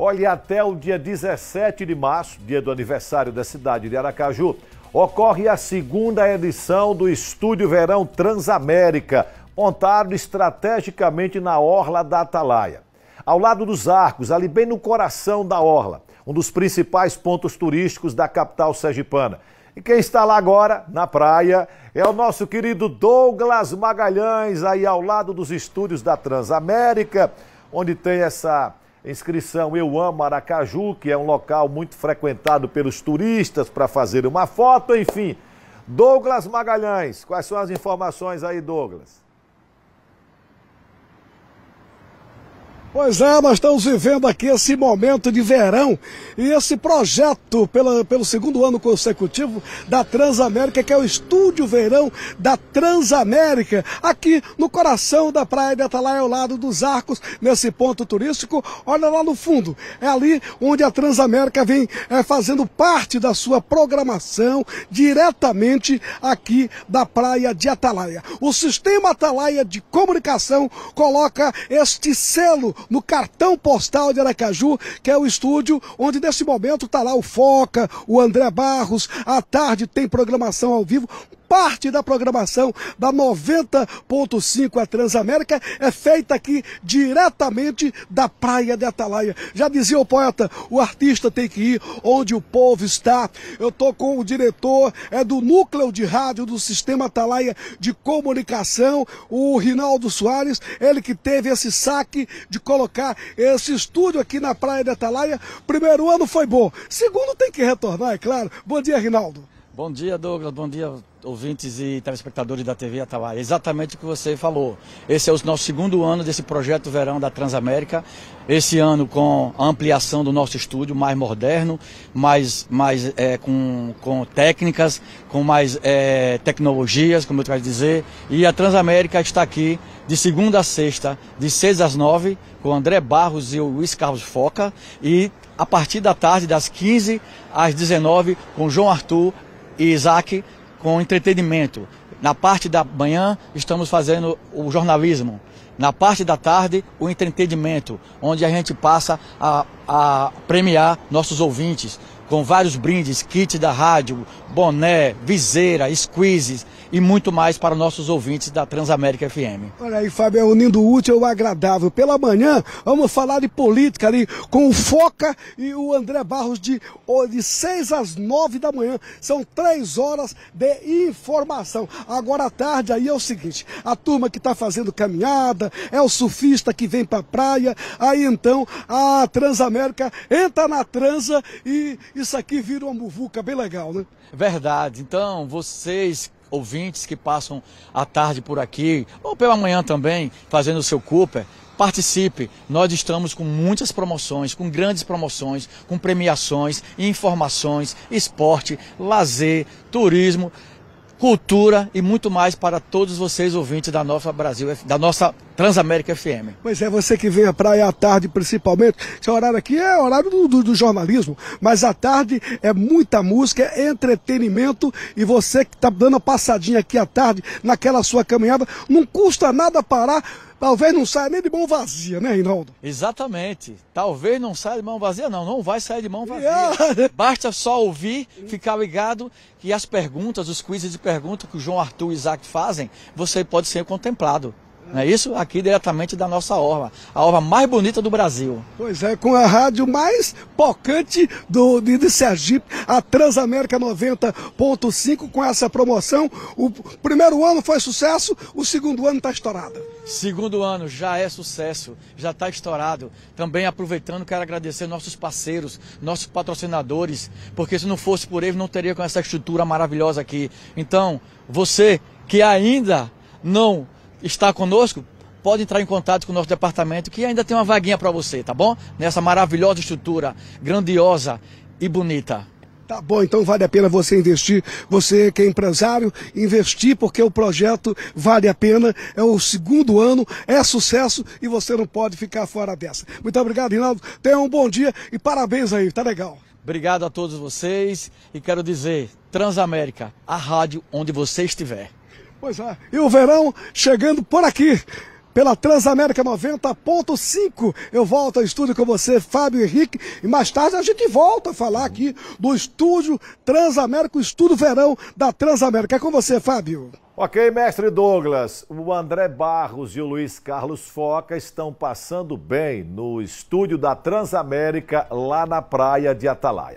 Olha, até o dia 17 de março, dia do aniversário da cidade de Aracaju, ocorre a segunda edição do Estúdio Verão Transamérica, montado estrategicamente na Orla da Atalaia. Ao lado dos arcos, ali bem no coração da Orla, um dos principais pontos turísticos da capital sergipana. E quem está lá agora, na praia, é o nosso querido Douglas Magalhães, aí ao lado dos estúdios da Transamérica, onde tem essa inscrição Eu Amo Aracaju, que é um local muito frequentado pelos turistas para fazer uma foto, enfim. Douglas Magalhães, quais são as informações aí, Douglas? Pois é, nós estamos vivendo aqui esse momento de verão e esse projeto pela, pelo segundo ano consecutivo da Transamérica, que é o Estúdio Verão da Transamérica, aqui no coração da Praia de Atalaia, ao lado dos arcos, nesse ponto turístico. Olha lá no fundo, é ali onde a Transamérica vem é, fazendo parte da sua programação diretamente aqui da Praia de Atalaia. O Sistema Atalaia de Comunicação coloca este selo no cartão postal de Aracaju, que é o estúdio onde nesse momento está lá o Foca, o André Barros, à tarde tem programação ao vivo, parte da programação da 90.5 a Transamérica é feita aqui diretamente da Praia de Atalaia. Já dizia o poeta, o artista tem que ir onde o povo está. Eu tô com o diretor é do núcleo de rádio do Sistema Atalaia de Comunicação, o Rinaldo Soares, ele que teve esse saque de colocar esse estúdio aqui na Praia de Atalaia. Primeiro ano foi bom, segundo tem que retornar, é claro. Bom dia, Rinaldo. Bom dia, Douglas. Bom dia, ouvintes e telespectadores da TV Atalaia. Exatamente o que você falou. Esse é o nosso segundo ano desse projeto Verão da Transamérica. Esse ano com a ampliação do nosso estúdio, mais moderno, mais, mais é, com, com técnicas, com mais é, tecnologias, como eu quero dizer. E a Transamérica está aqui de segunda a sexta, de seis às nove, com André Barros e o Luiz Carlos Foca. E a partir da tarde, das 15 às 19, com João Arthur e Isaac com entretenimento. Na parte da manhã, estamos fazendo o jornalismo. Na parte da tarde, o entretenimento, onde a gente passa a, a premiar nossos ouvintes com vários brindes, kit da rádio, boné, viseira, squeezes e muito mais para nossos ouvintes da Transamérica FM. Olha aí, Fábio, é unindo o útil ao agradável. Pela manhã, vamos falar de política ali com o Foca e o André Barros de, de 6 às 9 da manhã. São três horas de informação. Agora à tarde aí é o seguinte, a turma que está fazendo caminhada, é o surfista que vem para a praia, aí então a Transamérica entra na transa e isso aqui vira uma muvuca bem legal, né? Verdade. Então, vocês ouvintes que passam a tarde por aqui, ou pela manhã também, fazendo o seu Cooper, participe. Nós estamos com muitas promoções, com grandes promoções, com premiações, informações, esporte, lazer, turismo cultura e muito mais para todos vocês ouvintes da nossa Brasil, da nossa Transamérica FM. Pois é, você que vem à praia à tarde principalmente, esse horário aqui é horário do, do, do jornalismo, mas à tarde é muita música, é entretenimento e você que está dando a passadinha aqui à tarde naquela sua caminhada, não custa nada parar Talvez não saia nem de mão vazia, né, Reinaldo? Exatamente. Talvez não saia de mão vazia, não. Não vai sair de mão vazia. Basta só ouvir, ficar ligado que as perguntas, os quizzes de perguntas que o João Arthur e o Isaac fazem, você pode ser contemplado. Não é isso? Aqui diretamente da nossa orla, a orla mais bonita do Brasil. Pois é, com a rádio mais pocante do, de, de Sergipe, a Transamérica 90.5, com essa promoção. O primeiro ano foi sucesso, o segundo ano está estourado. Segundo ano já é sucesso, já está estourado. Também aproveitando, quero agradecer nossos parceiros, nossos patrocinadores, porque se não fosse por eles, não teria com essa estrutura maravilhosa aqui. Então, você que ainda não está conosco, pode entrar em contato com o nosso departamento que ainda tem uma vaguinha para você, tá bom? Nessa maravilhosa estrutura, grandiosa e bonita. Tá bom, então vale a pena você investir. Você que é empresário, investir porque o projeto vale a pena. É o segundo ano, é sucesso e você não pode ficar fora dessa. Muito obrigado, Rinaldo. Tenha um bom dia e parabéns aí, tá legal. Obrigado a todos vocês e quero dizer, Transamérica, a rádio onde você estiver. Pois é, e o verão chegando por aqui pela Transamérica 90.5. Eu volto ao estúdio com você, Fábio Henrique, e mais tarde a gente volta a falar aqui do estúdio Transamérica, o estúdio verão da Transamérica. É com você, Fábio. Ok, mestre Douglas. O André Barros e o Luiz Carlos Foca estão passando bem no estúdio da Transamérica, lá na praia de Atalaia.